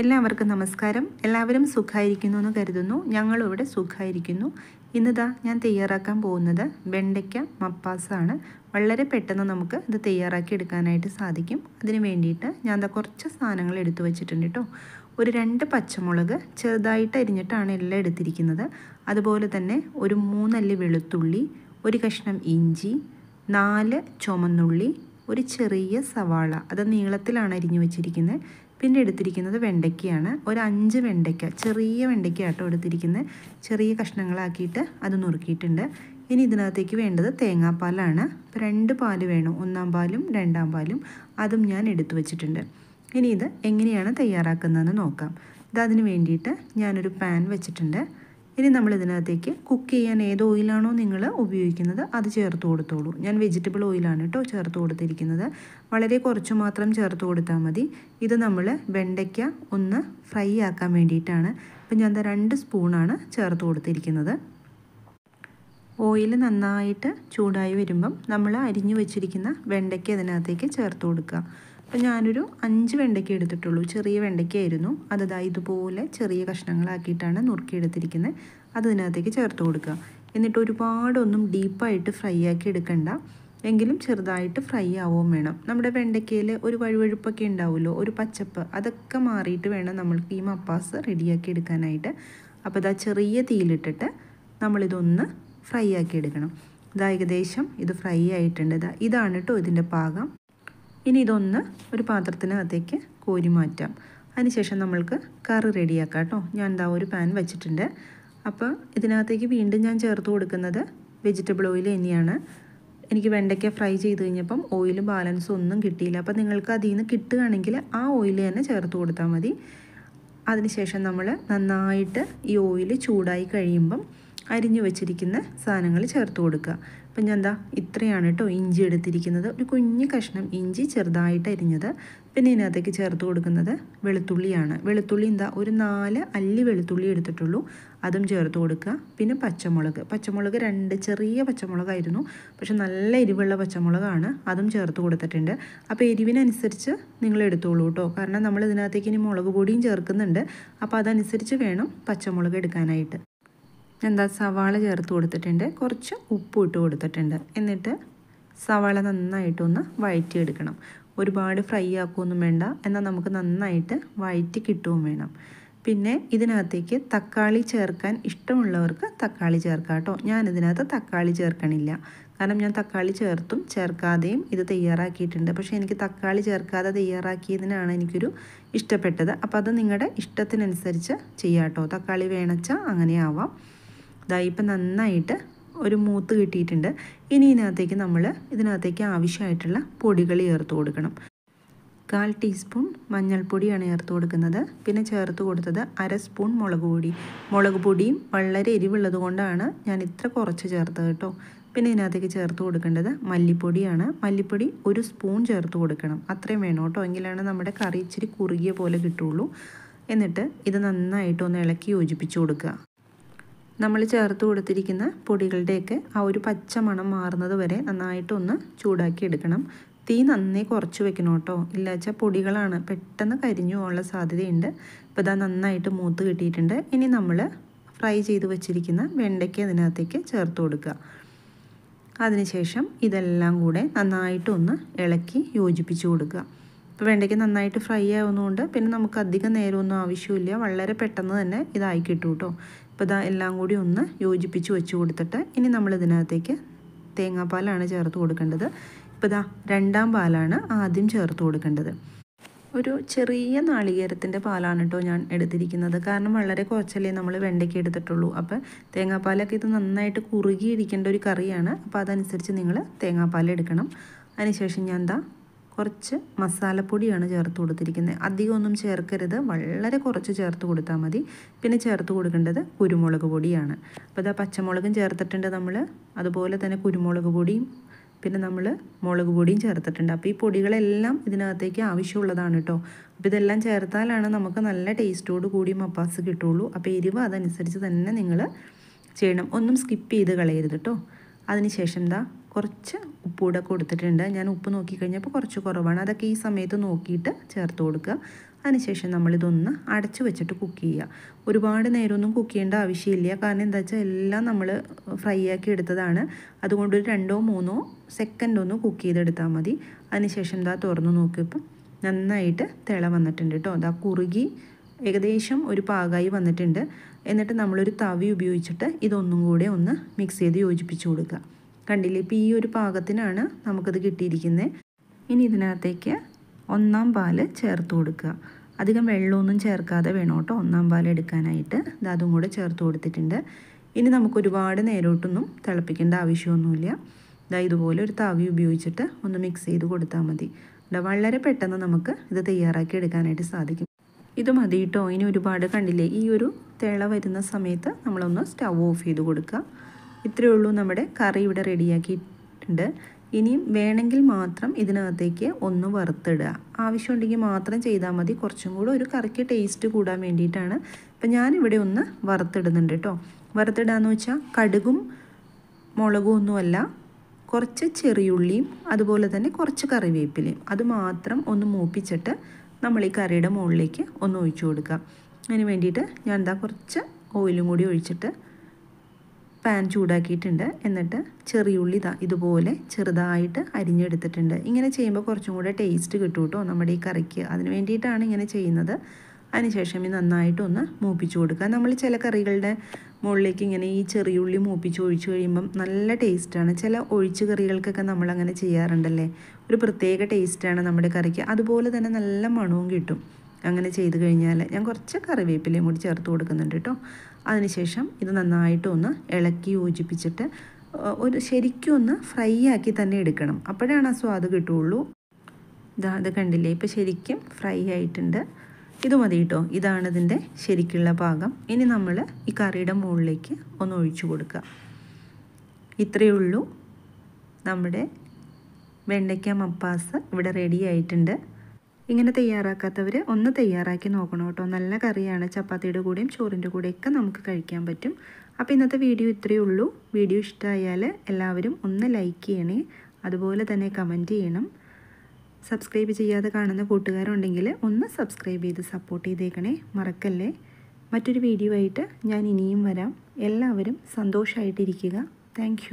എല്ലാവർക്കും നമസ്കാരം. എല്ലാവരും സുഖമായിരിക്കുന്നു എന്ന് കരുതുന്നു. ഞങ്ങളും ഇവിടെ സുഖമായിരിക്കുന്നു ഇന്നിതാ ഞാൻ തയ്യാറാക്കാൻ പോകുന്നത് വെണ്ടയ്ക്ക മപ്പാസാണ്. വളരെ പെട്ടെന്ന് നമുക്ക് ഇത് തയ്യാറാക്കി എടുക്കാനായിട്ട് സാധിക്കും. അതിന് വേണ്ടിയിട്ട് ഞാൻ എന്താ കുറച്ച് സാധനങ്ങൾ എടുത്തു വെച്ചിട്ടുണ്ട് കേട്ടോ. ഒരു രണ്ട് പച്ചമുളക് ചെറുതായിട്ട് അരിഞ്ഞിട്ടാണ് എല്ലാം എടുത്തിരിക്കുന്നത്. അതുപോലെ തന്നെ ഒരു മൂന്നല്ലി വെളുത്തുള്ളി ഒരു കഷ്ണം ഇഞ്ചി നാല് ചുമന്നുള്ളി ഒരു ചെറിയ സവാള അത് നീളത്തിലാണ് അരിഞ്ഞു വെച്ചിരിക്കുന്നത് പിന്നെ എടുത്തിരിക്കുന്നത് വെണ്ടയ്ക്കയാണ്. ഒരു അഞ്ച് വെണ്ടയ്ക്ക ചെറിയ വെണ്ടയ്ക്ക ആട്ടോ എടുത്തിരിക്കുന്നത് ചെറിയ കഷ്ണങ്ങളാക്കിയിട്ട് അത് നുറുക്കിയിട്ടുണ്ട്. ഇനി ഇതിനകത്തേക്ക് വേണ്ടത് തേങ്ങാപ്പാലാണ്. അപ്പോൾ രണ്ട് പാൽ വേണം. ഒന്നാം പാലും രണ്ടാം പാലും. അതും ഞാൻ എടുത്തു വെച്ചിട്ടുണ്ട്. ഇനി ഇത് എങ്ങനെയാണ് തയ്യാറാക്കുന്നതെന്ന് നോക്കാം. ഇതതിന് വേണ്ടിയിട്ട് ഞാനൊരു പാൻ വെച്ചിട്ടുണ്ട്. ഇനി നമ്മൾ ഇതിനകത്തേക്ക് കുക്ക് ചെയ്യാൻ ഏത് ഓയിലാണോ നിങ്ങൾ ഉപയോഗിക്കുന്നത് അത് ചേർത്ത് കൊടുത്തോളൂ. ഞാൻ വെജിറ്റബിൾ ഓയിലാണ് കേട്ടോ ചേർത്ത് കൊടുത്തിരിക്കുന്നത്. വളരെ കുറച്ച് മാത്രം ചേർത്ത് കൊടുത്താൽ മതി. ഇത് നമ്മൾ വെണ്ടയ്ക്ക ഒന്ന് ഫ്രൈ ആക്കാൻ വേണ്ടിയിട്ടാണ്. അപ്പം ഞാൻ രണ്ട് സ്പൂണാണ് ചേർത്ത് കൊടുത്തിരിക്കുന്നത്. ഓയിൽ നന്നായിട്ട് ചൂടായി വരുമ്പം നമ്മൾ അരിഞ്ഞു വെച്ചിരിക്കുന്ന വെണ്ടയ്ക്ക അതിനകത്തേക്ക് ചേർത്ത് കൊടുക്കുക. അപ്പോൾ ഞാനൊരു അഞ്ച് വെണ്ടയ്ക്ക എടുത്തിട്ടുള്ളൂ. ചെറിയ വെണ്ടയ്ക്കായിരുന്നു അതതാ ഇതുപോലെ ചെറിയ കഷ്ണങ്ങളാക്കിയിട്ടാണ് നുറുക്കിയെടുത്തിരിക്കുന്നത്. അത് ഇതിനകത്തേക്ക് ചേർത്ത് കൊടുക്കുക. എന്നിട്ട് ഒരുപാടൊന്നും ഡീപ്പായിട്ട് ഫ്രൈ ആക്കി എടുക്കണ്ട. എങ്കിലും ചെറുതായിട്ട് ഫ്രൈ ആവുകയും വേണം. നമ്മുടെ വെണ്ടയ്ക്കയിൽ ഒരു വഴുവഴുപ്പൊക്കെ ഉണ്ടാവുമല്ലോ ഒരു പച്ചപ്പ് അതൊക്കെ മാറിയിട്ട് വേണം നമ്മൾക്ക് ഈ മപ്പാസ് റെഡിയാക്കി എടുക്കാനായിട്ട്. അപ്പോൾ ഇതാ ചെറിയ തീയിലിട്ടിട്ട് നമ്മളിതൊന്ന് ഫ്രൈ ആക്കി എടുക്കണം. ഇതാ ഏകദേശം ഇത് ഫ്രൈ ആയിട്ടുണ്ട്. ഇതാ ഇതാണ് കേട്ടോ ഇതിന്റെ പാകം. ഇനി ഇതൊന്ന് ഒരു പാത്രത്തിനകത്തേക്ക് കോരി മാറ്റാം. അതിനുശേഷം നമ്മൾക്ക് കറി റെഡിയാക്കാം കേട്ടോ. ഞാൻ എന്താ ഒരു പാൻ വെച്ചിട്ടുണ്ട്. അപ്പോൾ ഇതിനകത്തേക്ക് വീണ്ടും ഞാൻ ചേർത്ത് കൊടുക്കുന്നത് വെജിറ്റബിൾ ഓയിൽ തന്നെയാണ്. എനിക്ക് വെണ്ടയ്ക്ക ഫ്രൈ ചെയ്ത് കഴിഞ്ഞപ്പം ഓയിൽ ബാലൻസ് ഒന്നും കിട്ടിയില്ല. അപ്പോൾ നിങ്ങൾക്ക് അതിൽ നിന്ന് കിട്ടുകയാണെങ്കിൽ ആ ഓയിൽ തന്നെ ചേർത്ത് കൊടുത്താൽ മതി. അതിനുശേഷം നമ്മൾ നന്നായിട്ട് ഈ ഓയിൽ ചൂടായി കഴിയുമ്പം അരിഞ്ഞു വെച്ചിരിക്കുന്ന സാധനങ്ങൾ ചേർത്ത് കൊടുക്കുക. അപ്പം ഞാൻ എന്താ? ഇത്രയാണ് കേട്ടോ ഇഞ്ചി എടുത്തിരിക്കുന്നത്. ഒരു കുഞ്ഞു കഷ്ണം ഇഞ്ചി ചെറുതായിട്ട് അരിഞ്ഞത്. പിന്നെ ഇതിനകത്തേക്ക് ചേർത്ത് കൊടുക്കുന്നത് വെളുത്തുള്ളിയാണ്. വെളുത്തുള്ളി എന്താ? ഒരു നാല് അല്ലി വെളുത്തുള്ളി എടുത്തിട്ടുള്ളൂ. അതും ചേർത്ത് കൊടുക്കുക. പിന്നെ പച്ചമുളക്. പച്ചമുളക് രണ്ട് ചെറിയ പച്ചമുളകായിരുന്നു. പക്ഷെ നല്ല എരിവുള്ള പച്ചമുളകാണ്. അതും ചേർത്ത് കൊടുത്തിട്ടുണ്ട്. അപ്പോൾ എരിവിനനുസരിച്ച് നിങ്ങൾ എടുത്തോളൂ കേട്ടോ. കാരണം നമ്മൾ ഇതിനകത്തേക്ക് ഇനി മുളക് പൊടിയും ചേർക്കുന്നുണ്ട്. അപ്പോൾ അതനുസരിച്ച് വേണം പച്ചമുളക് എടുക്കാനായിട്ട്. എന്താ സവാള ചേർത്ത് കൊടുത്തിട്ടുണ്ട്. കുറച്ച് ഉപ്പ് ഇട്ട് കൊടുത്തിട്ടുണ്ട്. എന്നിട്ട് സവാള നന്നായിട്ടൊന്ന് വഴറ്റിയെടുക്കണം. ഒരുപാട് ഫ്രൈ ആക്കുകയൊന്നും വേണ്ട. എന്നാൽ നമുക്ക് നന്നായിട്ട് വഴറ്റി കിട്ടുകയും വേണം. പിന്നെ ഇതിനകത്തേക്ക് തക്കാളി ചേർക്കാൻ ഇഷ്ടമുള്ളവർക്ക് തക്കാളി ചേർക്കാം കേട്ടോ. ഞാനിതിനകത്ത് തക്കാളി ചേർക്കണില്ല. കാരണം ഞാൻ തക്കാളി ചേർത്തും ചേർക്കാതെയും ഇത് തയ്യാറാക്കിയിട്ടുണ്ട്. പക്ഷേ എനിക്ക് തക്കാളി ചേർക്കാതെ തയ്യാറാക്കിയതിനാണ് എനിക്കൊരു ഇഷ്ടപ്പെട്ടത്. അപ്പോൾ അത് നിങ്ങളുടെ ഇഷ്ടത്തിനനുസരിച്ച് ചെയ്യാം കേട്ടോ. തക്കാളി വേണച്ചാൽ അങ്ങനെ ആവാം. ഇതാ ഇപ്പം നന്നായിട്ട് ഒരു മൂത്ത് കിട്ടിയിട്ടുണ്ട്. ഇനി ഇതിനകത്തേക്ക് നമ്മൾ ഇതിനകത്തേക്ക് ആവശ്യമായിട്ടുള്ള പൊടികൾ ചേർത്ത് കൊടുക്കണം. കാൽ ടീസ്പൂൺ മഞ്ഞൾപ്പൊടിയാണ് ചേർത്ത് കൊടുക്കുന്നത്. പിന്നെ ചേർത്ത് കൊടുത്തത് അര സ്പൂൺ മുളക് പൊടി. മുളക് പൊടിയും വളരെ എരിവുള്ളത് കൊണ്ടാണ് ഞാൻ ഇത്ര കുറച്ച് ചേർത്തത് കേട്ടോ. പിന്നെ ഇതിനകത്തേക്ക് ചേർത്ത് കൊടുക്കേണ്ടത് മല്ലിപ്പൊടിയാണ്. മല്ലിപ്പൊടി ഒരു സ്പൂൺ ചേർത്ത് കൊടുക്കണം. അത്രയും വേണം കേട്ടോ. എങ്കിലാണ് നമ്മുടെ കറി ഇച്ചിരി കുറുകിയ പോലെ കിട്ടുള്ളൂ എന്നിട്ട് ഇത് നന്നായിട്ട് ഒന്ന് ഇളക്കി യോജിപ്പിച്ച് കൊടുക്കുക. നമ്മൾ ചേർത്ത് കൊടുത്തിരിക്കുന്ന പൊടികളുടെയൊക്കെ ആ ഒരു പച്ച മണം മാറുന്നത് വരെ നന്നായിട്ടൊന്ന് ചൂടാക്കി എടുക്കണം. തീ നന്നേ കുറച്ച് വെക്കണം കേട്ടോ. ഇല്ലാച്ചാൽ പൊടികളാണ് പെട്ടെന്ന് കരിഞ്ഞു പോകാനുള്ള സാധ്യതയുണ്ട്. ഇപ്പോൾ ഇതാ നന്നായിട്ട് മൂത്ത് കിട്ടിയിട്ടുണ്ട്. ഇനി നമ്മൾ ഫ്രൈ ചെയ്ത് വെച്ചിരിക്കുന്ന വെണ്ടയ്ക്ക അതിനകത്തേക്ക് ചേർത്ത് കൊടുക്കുക. അതിനുശേഷം ഇതെല്ലാം കൂടെ നന്നായിട്ടൊന്ന് ഇളക്കി യോജിപ്പിച്ച് കൊടുക്കുക. ഇപ്പോൾ വെണ്ടയ്ക്ക് നന്നായിട്ട് ഫ്രൈ ആവുന്നതുകൊണ്ട് പിന്നെ നമുക്ക് അധികം നേരമൊന്നും ആവശ്യമില്ല. വളരെ പെട്ടെന്ന് തന്നെ ഇതായി കിട്ടും കേട്ടോ ഇപ്പോൾ ഇതാ എല്ലാം കൂടി ഒന്ന് യോജിപ്പിച്ച് വെച്ച് കൊടുത്തിട്ട് ഇനി നമ്മൾ ഇതിനകത്തേക്ക് തേങ്ങാപ്പാലാണ് ചേർത്ത് കൊടുക്കേണ്ടത്. ഇപ്പോൾ ഇതാ രണ്ടാം പാലാണ് ആദ്യം ചേർത്ത് കൊടുക്കേണ്ടത്. ഒരു ചെറിയ നാളികേരത്തിന്റെ പാലാണ് കേട്ടോ ഞാൻ എടുത്തിരിക്കുന്നത്. കാരണം വളരെ കുറച്ചല്ലേ നമ്മൾ വെണ്ടയ്ക്ക് എടുത്തിട്ടുള്ളൂ. അപ്പോൾ തേങ്ങാപ്പാലൊക്കെ ഇത് നന്നായിട്ട് കുറുകിയിരിക്കേണ്ട ഒരു കറിയാണ്. അപ്പോൾ അതനുസരിച്ച് നിങ്ങൾ തേങ്ങാപ്പാൽ എടുക്കണം. അതിനുശേഷം ഞാൻ എന്താ കുറച്ച് മസാലപ്പൊടിയാണ് ചേർത്ത് കൊടുത്തിരിക്കുന്നത്. അധികമൊന്നും ചേർക്കരുത്. വളരെ കുറച്ച് ചേർത്ത് കൊടുത്താൽ മതി. പിന്നെ ചേർത്ത് കൊടുക്കേണ്ടത് കുരുമുളക് പൊടിയാണ്. അപ്പോൾ ഇതാ പച്ചമുളകും ചേർത്തിട്ടുണ്ട് നമ്മൾ അതുപോലെ തന്നെ കുരുമുളക് പൊടിയും പിന്നെ നമ്മൾ മുളക് പൊടിയും ചേർത്തിട്ടുണ്ട്. അപ്പോൾ ഈ പൊടികളെല്ലാം ഇതിനകത്തേക്ക് ആവശ്യമുള്ളതാണ് കേട്ടോ. അപ്പോൾ ഇതെല്ലാം ചേർത്താലാണ് നമുക്ക് നല്ല ടേസ്റ്റോട് കൂടി മപ്പാസ് കിട്ടുള്ളൂ. അപ്പോൾ എരിവ് അതനുസരിച്ച് തന്നെ നിങ്ങൾ ചെയ്യണം. ഒന്നും സ്കിപ്പ് ചെയ്ത് കളയരുത് കേട്ടോ. അതിനുശേഷം എന്താ കുറച്ച് ഉപ്പുകൂടെ കൊടുത്തിട്ടുണ്ട്. ഞാൻ ഉപ്പ് നോക്കിക്കഴിഞ്ഞപ്പോൾ കുറച്ച് കുറവാണ്. അതൊക്കെ ഈ സമയത്ത് നോക്കിയിട്ട് ചേർത്ത് കൊടുക്കുക. അതിനുശേഷം നമ്മളിതൊന്ന് അടച്ചു വെച്ചിട്ട് കുക്ക് ചെയ്യുക. ഒരുപാട് നേരമൊന്നും കുക്ക് ചെയ്യേണ്ട ആവശ്യമില്ല. കാരണം എന്താ വെച്ചാൽ എല്ലാം നമ്മൾ ഫ്രൈ ആക്കി എടുത്തതാണ്. അതുകൊണ്ട് ഒരു രണ്ടോ മൂന്നോ സെക്കൻഡ് ഒന്ന് കുക്ക് ചെയ്തെടുത്താൽ മതി. അതിനുശേഷം ഇതാ തുറന്ന് നോക്കിയപ്പം നന്നായിട്ട് തിള വന്നിട്ടുണ്ട് കേട്ടോ. അതാ കുറുകി ഏകദേശം ഒരു പാകമായി വന്നിട്ടുണ്ട്. എന്നിട്ട് നമ്മളൊരു തവി ഉപയോഗിച്ചിട്ട് ഇതൊന്നും കൂടെ ഒന്ന് മിക്സ് ചെയ്ത് യോജിപ്പിച്ച് കൊടുക്കുക. കണ്ടില്ലേ? ഇപ്പോൾ ഈ ഒരു പാകത്തിനാണ് നമുക്കത് കിട്ടിയിരിക്കുന്നത് ഇനി ഇതിനകത്തേക്ക് ഒന്നാം പാൽ ചേർത്ത് കൊടുക്കുക. അധികം വെള്ളമൊന്നും ചേർക്കാതെ വേണം കേട്ടോ ഒന്നാം പാൽ എടുക്കാനായിട്ട്. ഇത് അതും കൂടെ ചേർത്ത് കൊടുത്തിട്ടുണ്ട്. ഇനി നമുക്ക് ഒരുപാട് നേരോട്ടൊന്നും തിളപ്പിക്കേണ്ട ആവശ്യമൊന്നുമില്ല. ഇതാ ഇതുപോലെ ഒരു തവി ഉപയോഗിച്ചിട്ട് ഒന്ന് മിക്സ് ചെയ്ത് കൊടുത്താൽ മതി. വളരെ പെട്ടെന്ന് നമുക്ക് ഇത് തയ്യാറാക്കി എടുക്കാനായിട്ട് സാധിക്കും. ഇത് മതി കേട്ടോ. ഇനി ഒരുപാട് കണ്ടില്ലേ? ഈ ഒരു തിള വരുന്ന സമയത്ത് നമ്മളൊന്ന് സ്റ്റൗ ഓഫ് ചെയ്ത് കൊടുക്കുക. ഇത്രയേ ഉള്ളൂ നമ്മുടെ കറി ഇവിടെ റെഡിയാക്കിയിട്ടുണ്ട്. ഇനിയും വേണമെങ്കിൽ മാത്രം ഇതിനകത്തേക്ക് ഒന്ന് വറുത്തിടുക. ആവശ്യമുണ്ടെങ്കിൽ മാത്രം ചെയ്താൽ മതി. കുറച്ചും കൂടെ ഒരു കറിക്ക് ടേസ്റ്റ് കൂടാൻ വേണ്ടിയിട്ടാണ്. ഇപ്പം ഞാനിവിടെ ഒന്ന് വറുത്തിടുന്നുണ്ട് കേട്ടോ. വറുത്തിടാന്ന് വെച്ചാൽ കടുകും മുളകും ഒന്നുമല്ല കുറച്ച് ചെറിയുള്ളിയും അതുപോലെ തന്നെ കുറച്ച് കറിവേപ്പിലയും. അത് മാത്രം ഒന്ന് മൂപ്പിച്ചിട്ട് നമ്മൾ ഈ കറിയുടെ മുകളിലേക്ക് ഒന്ന് ഒഴിച്ചു കൊടുക്കുക. അതിന് വേണ്ടിയിട്ട് ഞാൻ എന്താ കുറച്ച് ഓയിലും കൂടി ഒഴിച്ചിട്ട് പാൻ ചൂടാക്കിയിട്ടുണ്ട്. എന്നിട്ട് ചെറിയുള്ളി ഇതാ ഇതുപോലെ ചെറുതായിട്ട് അരിഞ്ഞെടുത്തിട്ടുണ്ട്. ഇങ്ങനെ ചെയ്യുമ്പോൾ കുറച്ചും കൂടെ ടേസ്റ്റ് കിട്ടും കേട്ടോ നമ്മുടെ ഈ കറിക്ക്. അതിന് വേണ്ടിയിട്ടാണ് ഇങ്ങനെ ചെയ്യുന്നത്. അതിനുശേഷം ഈ നന്നായിട്ടൊന്ന് മൂപ്പിച്ചു കൊടുക്കുക. നമ്മൾ ചില കറികളുടെ മുകളിലേക്ക് ഇങ്ങനെ ഈ ചെറിയുള്ളി മൂപ്പിച്ച് ഒഴിച്ചു കഴിയുമ്പം നല്ല ടേസ്റ്റാണ് ചില ഒഴിച്ച് കറികൾക്കൊക്കെ നമ്മളങ്ങനെ ചെയ്യാറുണ്ടല്ലേ? ഒരു പ്രത്യേക ടേസ്റ്റാണ് നമ്മുടെ കറിക്ക്. അതുപോലെ തന്നെ നല്ല മണവും കിട്ടും. അങ്ങനെ ചെയ്ത് കഴിഞ്ഞാൽ ഞാൻ കുറച്ച് കറിവേപ്പിലയും കൂടി ചേർത്ത് കൊടുക്കുന്നുണ്ട് കേട്ടോ. അതിനുശേഷം ഇത് നന്നായിട്ട് ഒന്ന് ഇളക്കി യോജിപ്പിച്ചിട്ട് ഒരു ശരിക്കും ഒന്ന് ഫ്രൈ ആക്കി തന്നെ എടുക്കണം. അപ്പോഴാണ് ആ സ്വാദ് കിട്ടുള്ളൂ ഇതാ ഇത് കണ്ടില്ലേ? ഇപ്പോൾ ശരിക്കും ഫ്രൈ ആയിട്ടുണ്ട്. ഇത് മതി കേട്ടോ. ഇതാണ് ഇതിന്റെ ശരിക്കുള്ള പാകം. ഇനി നമ്മൾ ഈ കറിയുടെ മുകളിലേക്ക് ഒന്ന് ഒഴിച്ചു കൊടുക്കുക. ഇത്രയേ ഉള്ളൂ. നമ്മുടെ വെണ്ടയ്ക്ക മപ്പാസ് ഇവിടെ റെഡി ആയിട്ടുണ്ട്. ഇങ്ങനെ തയ്യാറാക്കാത്തവർ ഒന്ന് തയ്യാറാക്കി നോക്കണം കേട്ടോ. നല്ല കറിയാണ്. ചപ്പാത്തിയുടെ കൂടെയും ചോറിന്റെ കൂടെയൊക്കെ നമുക്ക് കഴിക്കാൻ പറ്റും. അപ്പോൾ ഇന്നത്തെ വീഡിയോ ഇത്രയേ ഉള്ളൂ. വീഡിയോ ഇഷ്ടമായാൽ എല്ലാവരും ഒന്ന് ലൈക്ക് ചെയ്യണേ. അതുപോലെ തന്നെ കമന്റ് ചെയ്യണം. സബ്സ്ക്രൈബ് ചെയ്യാതെ കാണുന്ന കൂട്ടുകാരുണ്ടെങ്കിൽ ഒന്ന് സബ്സ്ക്രൈബ് ചെയ്ത് സപ്പോർട്ട് ചെയ്തേക്കണേ. മറക്കല്ലേ? മറ്റൊരു വീഡിയോ ആയിട്ട് ഞാൻ ഇനിയും വരാം. എല്ലാവരും സന്തോഷമായിട്ടിരിക്കുക താങ്ക്